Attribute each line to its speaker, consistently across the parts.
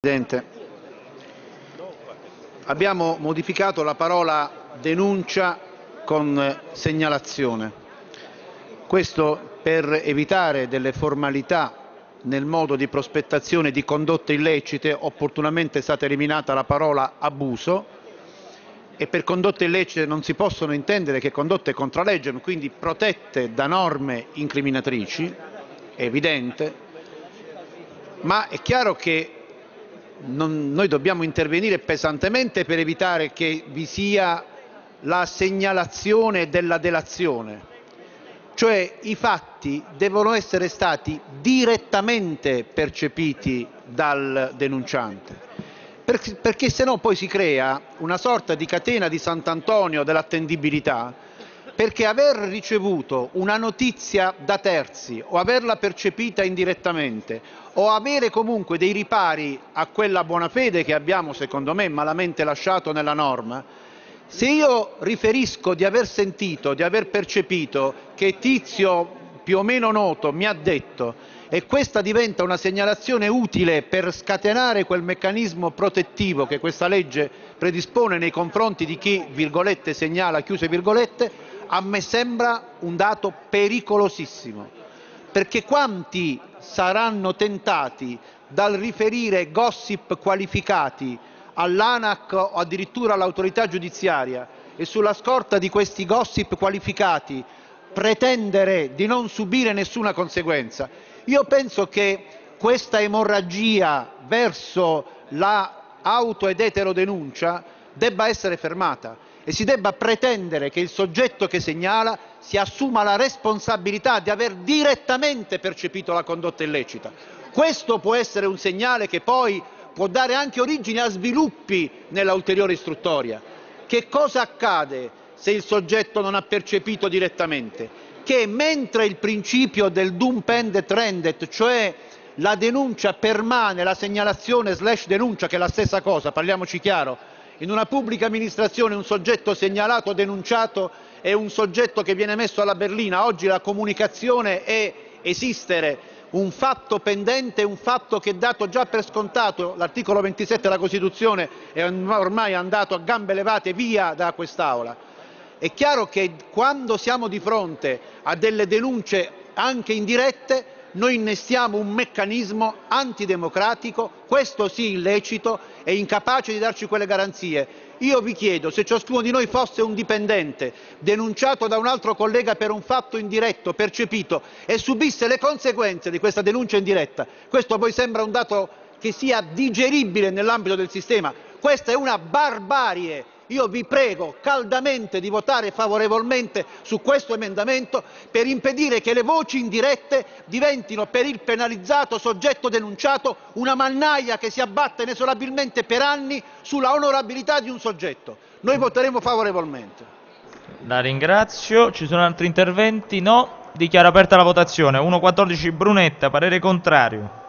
Speaker 1: Presidente, abbiamo modificato la parola denuncia con segnalazione. Questo per evitare delle formalità nel modo di prospettazione di condotte illecite, opportunamente è stata eliminata la parola abuso e per condotte illecite non si possono intendere che condotte contra legge, quindi protette da norme incriminatrici, è evidente, ma è chiaro che non, noi dobbiamo intervenire pesantemente per evitare che vi sia la segnalazione della delazione, cioè i fatti devono essere stati direttamente percepiti dal denunciante, perché se no poi si crea una sorta di catena di Sant'Antonio dell'attendibilità, perché aver ricevuto una notizia da terzi o averla percepita indirettamente o avere comunque dei ripari a quella buona fede che abbiamo, secondo me, malamente lasciato nella norma, se io riferisco di aver sentito, di aver percepito che Tizio più o meno noto mi ha detto e questa diventa una segnalazione utile per scatenare quel meccanismo protettivo che questa legge predispone nei confronti di chi, virgolette, segnala, chiuse virgolette, a me sembra un dato pericolosissimo, perché quanti saranno tentati dal riferire gossip qualificati all'ANAC o addirittura all'autorità giudiziaria e sulla scorta di questi gossip qualificati pretendere di non subire nessuna conseguenza. Io penso che questa emorragia verso la ed eterodenuncia debba essere fermata e si debba pretendere che il soggetto che segnala si assuma la responsabilità di aver direttamente percepito la condotta illecita. Questo può essere un segnale che poi può dare anche origine a sviluppi nella ulteriore istruttoria. Che cosa accade se il soggetto non ha percepito direttamente? Che mentre il principio del dum pendet rendet, cioè la denuncia permane, la segnalazione slash denuncia, che è la stessa cosa, parliamoci chiaro, in una pubblica amministrazione un soggetto segnalato, denunciato è un soggetto che viene messo alla berlina. Oggi la comunicazione è esistere, un fatto pendente un fatto che è dato già per scontato. L'articolo 27 della Costituzione è ormai andato a gambe levate via da quest'Aula. È chiaro che quando siamo di fronte a delle denunce anche indirette noi innestiamo un meccanismo antidemocratico, questo sì illecito e incapace di darci quelle garanzie. Io vi chiedo se ciascuno di noi fosse un dipendente denunciato da un altro collega per un fatto indiretto, percepito, e subisse le conseguenze di questa denuncia indiretta, questo poi sembra un dato che sia digeribile nell'ambito del sistema. Questa è una barbarie io vi prego caldamente di votare favorevolmente su questo emendamento per impedire che le voci indirette diventino per il penalizzato soggetto denunciato una mannaia che si abbatte inesorabilmente per anni sulla onorabilità di un soggetto. Noi voteremo favorevolmente.
Speaker 2: La ringrazio. Ci sono altri interventi? No. Dichiaro aperta la votazione. 1.14 Brunetta, parere contrario.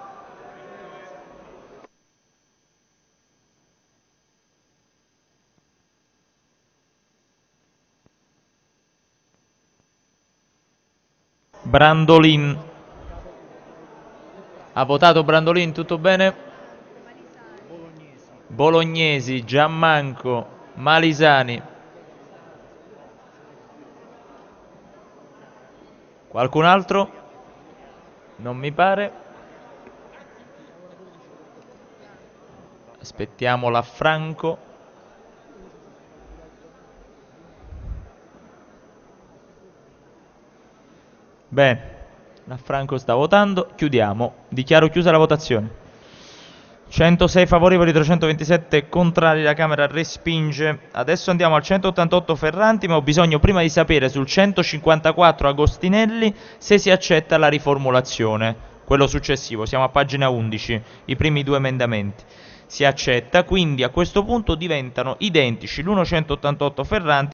Speaker 2: Brandolin. Ha votato Brandolin, tutto bene? Bolognesi, Giammanco, Malisani. Qualcun altro? Non mi pare. Aspettiamo la Franco. Bene, la Franco sta votando, chiudiamo, dichiaro chiusa la votazione. 106 favorevoli, 327 contrari, la Camera respinge. Adesso andiamo al 188 Ferranti, ma ho bisogno prima di sapere sul 154 Agostinelli se si accetta la riformulazione, quello successivo, siamo a pagina 11, i primi due emendamenti. Si accetta, quindi a questo punto diventano identici l'188 Ferranti